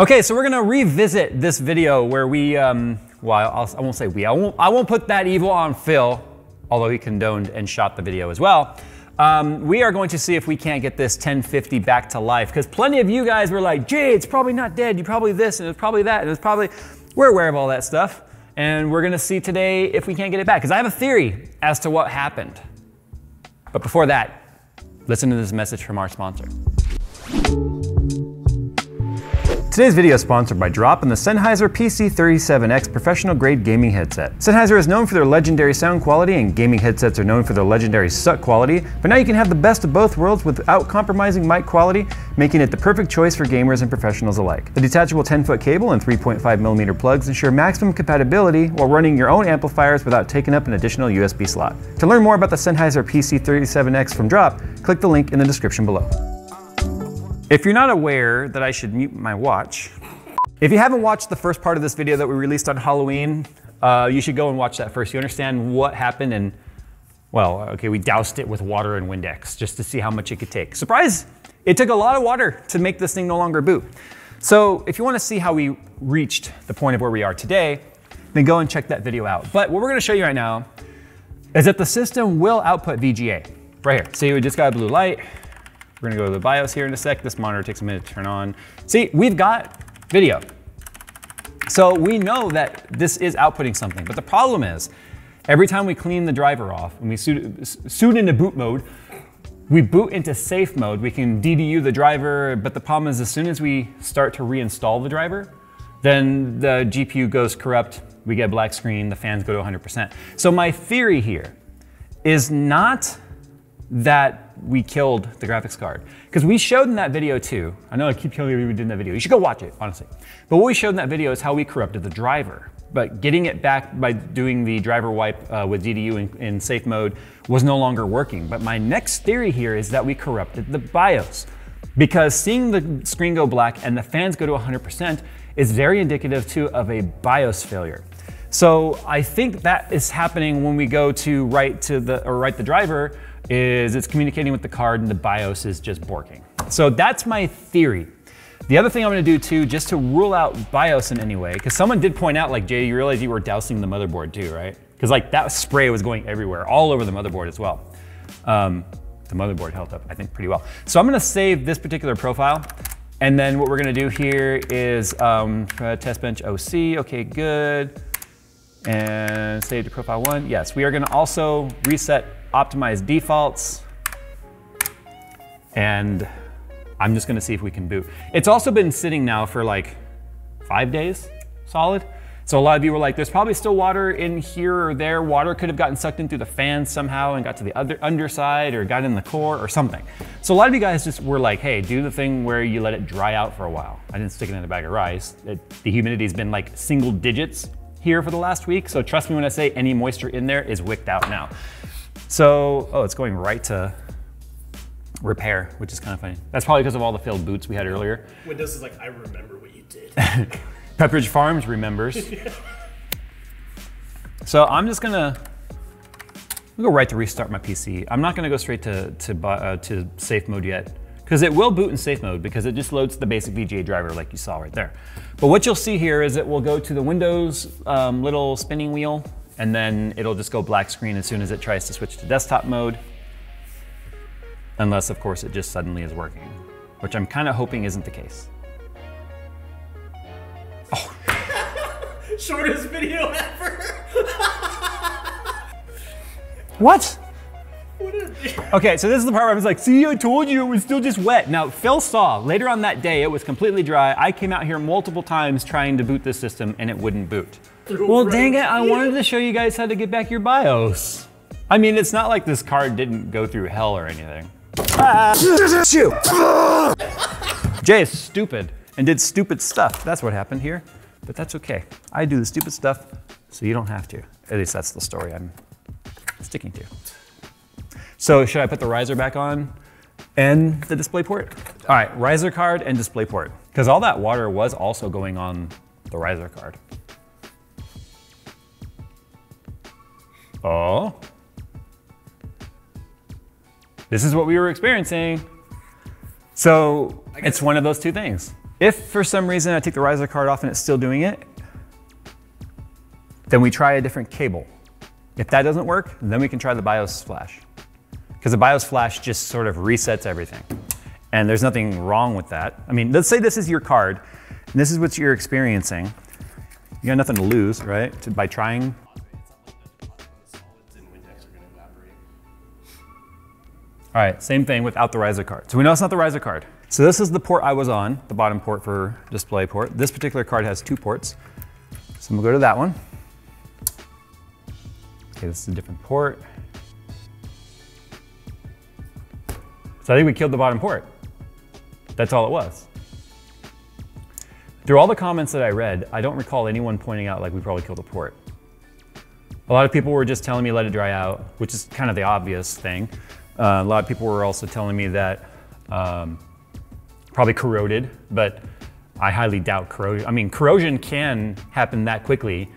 Okay, so we're gonna revisit this video where we, um, well, I'll, I won't say we, I won't, I won't put that evil on Phil, although he condoned and shot the video as well. Um, we are going to see if we can't get this 1050 back to life, because plenty of you guys were like, Jay, it's probably not dead, you probably this, and it's probably that, and it's probably, we're aware of all that stuff. And we're gonna see today if we can't get it back, because I have a theory as to what happened. But before that, listen to this message from our sponsor. Today's video is sponsored by Drop and the Sennheiser PC37X professional grade gaming headset. Sennheiser is known for their legendary sound quality and gaming headsets are known for their legendary suck quality, but now you can have the best of both worlds without compromising mic quality, making it the perfect choice for gamers and professionals alike. The detachable 10 foot cable and 3.5mm plugs ensure maximum compatibility while running your own amplifiers without taking up an additional USB slot. To learn more about the Sennheiser PC37X from Drop, click the link in the description below. If you're not aware that I should mute my watch, if you haven't watched the first part of this video that we released on Halloween, uh, you should go and watch that first. You understand what happened and, well, okay, we doused it with water and Windex just to see how much it could take. Surprise! It took a lot of water to make this thing no longer boot. So if you want to see how we reached the point of where we are today, then go and check that video out. But what we're going to show you right now is that the system will output VGA. Right here. See, we just got a blue light. We're gonna go to the BIOS here in a sec. This monitor takes a minute to turn on. See, we've got video. So we know that this is outputting something, but the problem is, every time we clean the driver off and we suit, suit into boot mode, we boot into safe mode, we can DDU the driver, but the problem is as soon as we start to reinstall the driver, then the GPU goes corrupt, we get black screen, the fans go to 100%. So my theory here is not that we killed the graphics card. Because we showed in that video too, I know I keep telling you we did in that video, you should go watch it, honestly. But what we showed in that video is how we corrupted the driver. But getting it back by doing the driver wipe uh, with DDU in, in safe mode was no longer working. But my next theory here is that we corrupted the BIOS. Because seeing the screen go black and the fans go to 100% is very indicative too of a BIOS failure. So I think that is happening when we go to write to the or write the driver is it's communicating with the card and the BIOS is just borking. So that's my theory. The other thing I'm gonna do too, just to rule out BIOS in any way, because someone did point out like, Jay, you realize you were dousing the motherboard too, right? Because like that spray was going everywhere, all over the motherboard as well. Um, the motherboard held up, I think, pretty well. So I'm gonna save this particular profile. And then what we're gonna do here is um, test bench OC, okay, good. And save to profile one. Yes, we are gonna also reset optimize defaults, and I'm just gonna see if we can boot. It's also been sitting now for like five days, solid. So a lot of you were like, there's probably still water in here or there. Water could have gotten sucked in through the fan somehow and got to the other underside or got in the core or something. So a lot of you guys just were like, hey, do the thing where you let it dry out for a while. I didn't stick it in a bag of rice. It, the humidity's been like single digits here for the last week. So trust me when I say any moisture in there is wicked out now. So, oh, it's going right to repair, which is kind of funny. That's probably because of all the failed boots we had earlier. Windows is like, I remember what you did. Pepperidge Farms remembers. so I'm just gonna go right to restart my PC. I'm not gonna go straight to, to, uh, to safe mode yet because it will boot in safe mode because it just loads the basic VGA driver like you saw right there. But what you'll see here is it will go to the Windows um, little spinning wheel and then it'll just go black screen as soon as it tries to switch to desktop mode. Unless, of course, it just suddenly is working, which I'm kind of hoping isn't the case. Oh. Shortest video ever. what? Okay, so this is the part where I was like, see, I told you it was still just wet. Now, Phil saw later on that day, it was completely dry. I came out here multiple times trying to boot this system and it wouldn't boot. Well, right. dang it, I wanted to show you guys how to get back your BIOS. I mean, it's not like this card didn't go through hell or anything. Ah. Jay is stupid and did stupid stuff. That's what happened here, but that's okay. I do the stupid stuff so you don't have to. At least that's the story I'm sticking to. So should I put the riser back on and the display port? All right, riser card and display port. Because all that water was also going on the riser card. Oh. This is what we were experiencing. So it's one of those two things. If for some reason I take the riser card off and it's still doing it, then we try a different cable. If that doesn't work, then we can try the BIOS flash. Because the BIOS flash just sort of resets everything. And there's nothing wrong with that. I mean, let's say this is your card, and this is what you're experiencing. You got nothing to lose, right? To, by trying. All right, same thing without the riser card. So we know it's not the riser card. So this is the port I was on, the bottom port for display port. This particular card has two ports. So we'll go to that one. Okay, this is a different port. So I think we killed the bottom port. That's all it was. Through all the comments that I read, I don't recall anyone pointing out like we probably killed a port. A lot of people were just telling me let it dry out, which is kind of the obvious thing. Uh, a lot of people were also telling me that um, probably corroded, but I highly doubt corrosion. I mean, corrosion can happen that quickly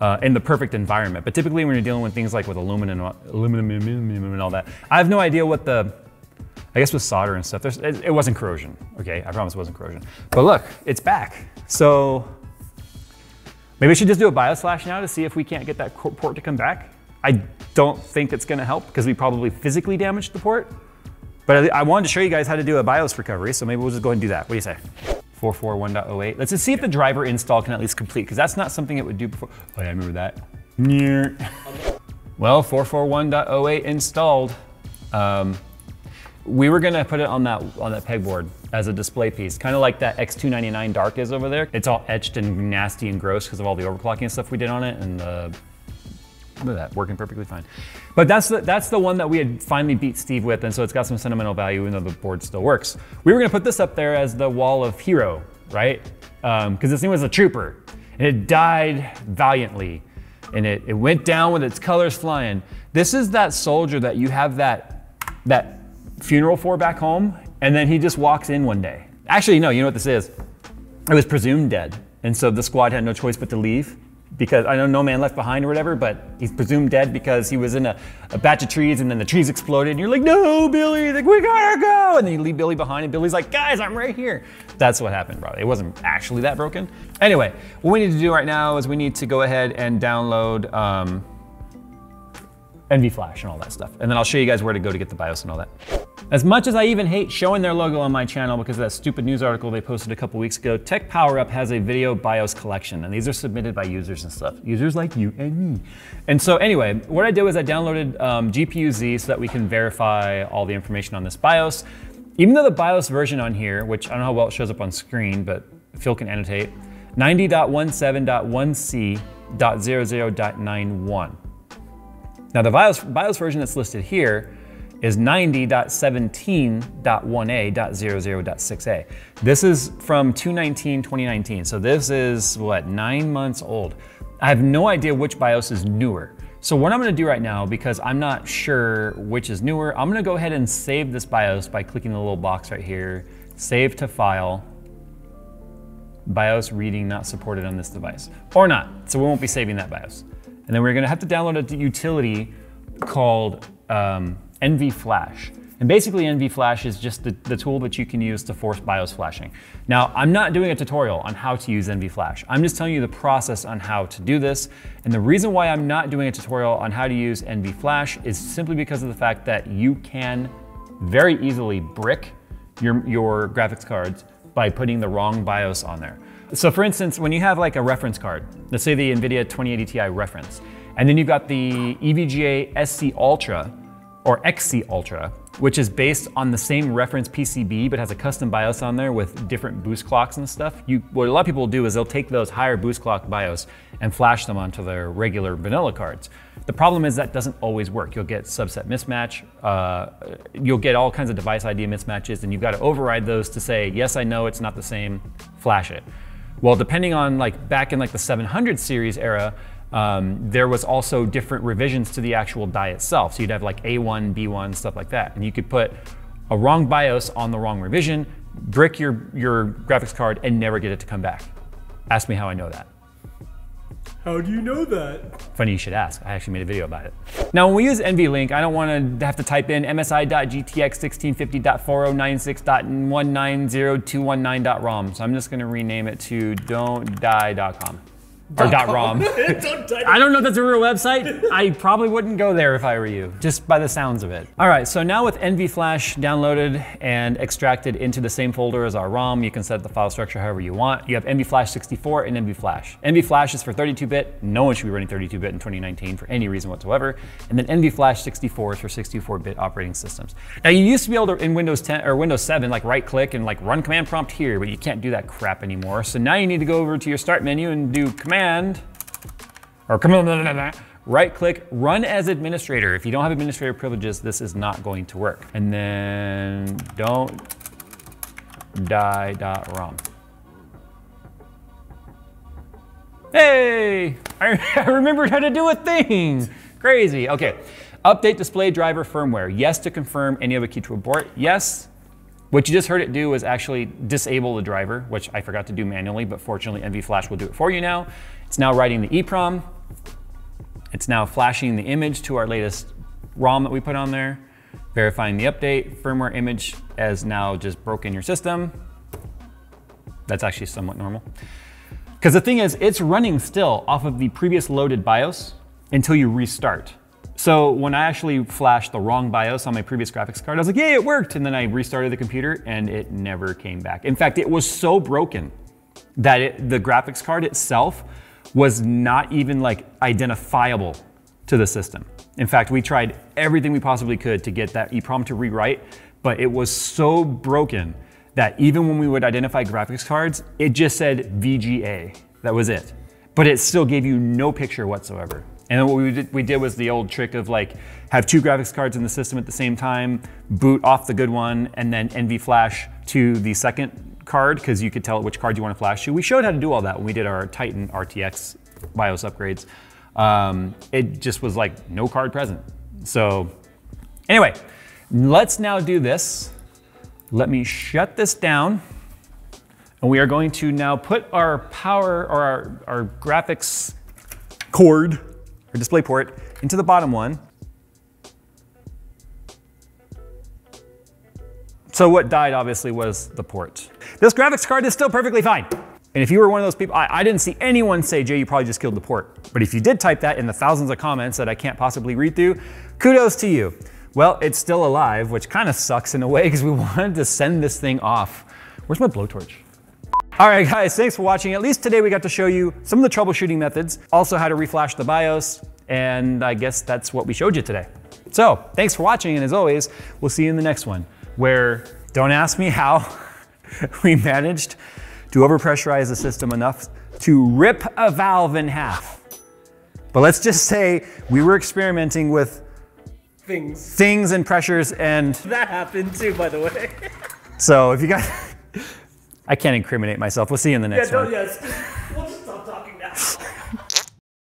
uh, in the perfect environment, but typically when you're dealing with things like with aluminum, aluminum, aluminum and all that, I have no idea what the I guess with solder and stuff, it, it wasn't corrosion, okay? I promise it wasn't corrosion. But look, it's back. So maybe we should just do a BIOS flash now to see if we can't get that port to come back. I don't think it's gonna help because we probably physically damaged the port. But I, wanted to show you guys how to do a BIOS recovery, so maybe we'll just go and do that. What do you say? 441.08. Let's just see if the driver install can at least complete, because that's not something it would do before. Oh yeah, I remember that. Well, 441.08 installed. Um, we were gonna put it on that on that pegboard as a display piece, kind of like that X299 Dark is over there. It's all etched and nasty and gross because of all the overclocking and stuff we did on it, and at that, working perfectly fine. But that's the, that's the one that we had finally beat Steve with, and so it's got some sentimental value even though the board still works. We were gonna put this up there as the wall of hero, right? Because um, this thing was a trooper, and it died valiantly, and it, it went down with its colors flying. This is that soldier that you have that, that funeral for back home, and then he just walks in one day. Actually, no, you know what this is? It was presumed dead. And so the squad had no choice but to leave because I know no man left behind or whatever, but he's presumed dead because he was in a, a batch of trees and then the trees exploded and you're like, no, Billy, like, we gotta go. And then you leave Billy behind and Billy's like, guys, I'm right here. That's what happened, bro. It wasn't actually that broken. Anyway, what we need to do right now is we need to go ahead and download um, NV Flash and all that stuff. And then I'll show you guys where to go to get the BIOS and all that. As much as I even hate showing their logo on my channel because of that stupid news article they posted a couple weeks ago, TechPowerUp has a video BIOS collection, and these are submitted by users and stuff. Users like you and me. And so anyway, what I did was I downloaded um, GPU-Z so that we can verify all the information on this BIOS. Even though the BIOS version on here, which I don't know how well it shows up on screen, but Phil can annotate, 90.17.1c.00.91. Now the BIOS, BIOS version that's listed here is 90.17.1a.00.6a. This is from 219 2019, so this is what, nine months old. I have no idea which BIOS is newer. So what I'm gonna do right now, because I'm not sure which is newer, I'm gonna go ahead and save this BIOS by clicking the little box right here, save to file, BIOS reading not supported on this device, or not, so we won't be saving that BIOS. And then we're gonna have to download a utility called um, NV Flash. And basically NV Flash is just the, the, tool that you can use to force BIOS flashing. Now, I'm not doing a tutorial on how to use NV Flash. I'm just telling you the process on how to do this. And the reason why I'm not doing a tutorial on how to use NV Flash is simply because of the fact that you can very easily brick your, your graphics cards by putting the wrong BIOS on there. So for instance, when you have like a reference card, let's say the NVIDIA 2080 Ti reference, and then you've got the EVGA SC Ultra, or XC Ultra, which is based on the same reference PCB but has a custom BIOS on there with different boost clocks and stuff. You, what a lot of people will do is they'll take those higher boost clock BIOS and flash them onto their regular vanilla cards. The problem is that doesn't always work. You'll get subset mismatch, uh, you'll get all kinds of device ID mismatches, and you've got to override those to say, yes, I know it's not the same, flash it. Well, depending on like back in like the 700 series era, um, there was also different revisions to the actual die itself. So you'd have like A1, B1, stuff like that. And you could put a wrong BIOS on the wrong revision, brick your, your graphics card, and never get it to come back. Ask me how I know that. How do you know that? Funny you should ask. I actually made a video about it. Now, when we use NVLink, I don't want to have to type in msi.gtx1650.409.6.190219.rom. So I'm just going to rename it to don'tdie.com. Or dot .rom. I don't know if that's a real website. I probably wouldn't go there if I were you, just by the sounds of it. All right, so now with NVFlash downloaded and extracted into the same folder as our ROM, you can set the file structure however you want. You have NVFlash 64 and NVFlash. NVFlash is for 32-bit. No one should be running 32-bit in 2019 for any reason whatsoever. And then NVFlash 64 is for 64-bit operating systems. Now you used to be able to in Windows 10 or Windows 7 like right click and like run command prompt here, but you can't do that crap anymore. So now you need to go over to your start menu and do command or command, right click, run as administrator. If you don't have administrator privileges, this is not going to work. And then don't die.rom. Hey, I, remembered how to do a thing. Crazy, okay. Update display driver firmware. Yes to confirm any a key to abort. Yes. What you just heard it do was actually disable the driver, which I forgot to do manually, but fortunately NVFlash will do it for you now. It's now writing the EEPROM. It's now flashing the image to our latest ROM that we put on there, verifying the update. Firmware image as now just broken your system. That's actually somewhat normal. Because the thing is, it's running still off of the previous loaded BIOS until you restart. So when I actually flashed the wrong BIOS on my previous graphics card, I was like, yay, it worked. And then I restarted the computer and it never came back. In fact, it was so broken that it, the graphics card itself was not even like identifiable to the system. In fact, we tried everything we possibly could to get that EEPROM to rewrite, but it was so broken that even when we would identify graphics cards, it just said VGA. That was it. But it still gave you no picture whatsoever. And then what we did, we did was the old trick of like have two graphics cards in the system at the same time, boot off the good one, and then NV flash to the second card because you could tell it which card you want to flash to. We showed how to do all that when we did our Titan RTX BIOS upgrades. Um, it just was like no card present. So anyway, let's now do this. Let me shut this down. And we are going to now put our power or our, our graphics cord or display port into the bottom one. So what died obviously was the port. This graphics card is still perfectly fine. And if you were one of those people, I, I, didn't see anyone say, Jay, you probably just killed the port. But if you did type that in the thousands of comments that I can't possibly read through, kudos to you. Well, it's still alive, which kind of sucks in a way because we wanted to send this thing off. Where's my blowtorch? All right, guys, thanks for watching. At least today we got to show you some of the troubleshooting methods, also how to reflash the BIOS, and I guess that's what we showed you today. So thanks for watching, and as always, we'll see you in the next one, where don't ask me how we managed to overpressurize the system enough to rip a valve in half. But let's just say we were experimenting with Things. things and pressures and That happened too, by the way. so if you guys, I can't incriminate myself. We'll see you in the next yeah, one. Yes. we'll just stop talking now.